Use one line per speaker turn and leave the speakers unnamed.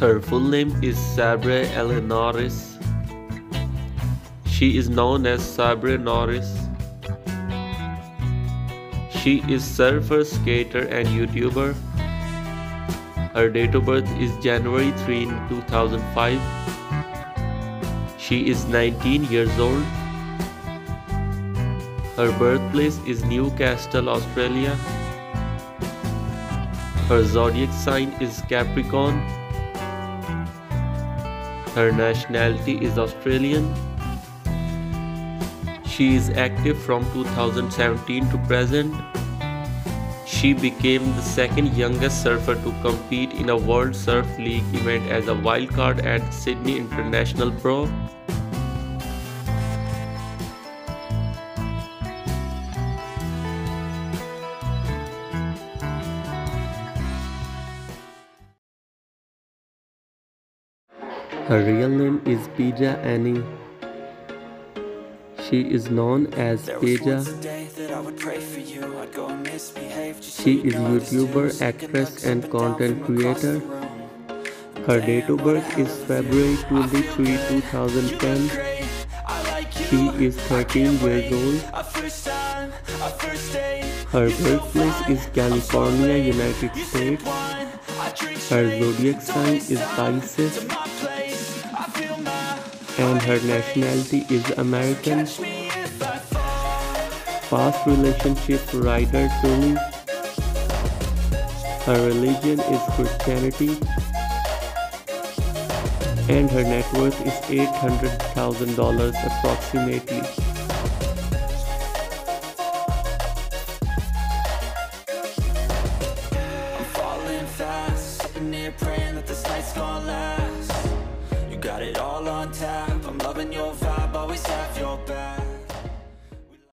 Her full name is Sabre Ellen Norris. She is known as Sabre Norris. She is surfer, skater and YouTuber. Her date of birth is January 3, 2005. She is 19 years old. Her birthplace is Newcastle, Australia. Her zodiac sign is Capricorn. Her nationality is Australian. She is active from 2017 to present. She became the second youngest surfer to compete in a World Surf League event as a wildcard at Sydney International Pro. Her real name is Peja Annie. She is known as Peja. She is YouTuber, actress and content creator. Her date of birth is February 23, 2010. She is 13 years old. Her birthplace is California, United States. Her zodiac sign is Pisces and her nationality is American. Past relationship Ryder Tully. Her religion is Christianity. And her net worth is $800,000 approximately.
Fast, sitting here praying that this night's gonna last. Got it all on tap, I'm loving your vibe, always have your back.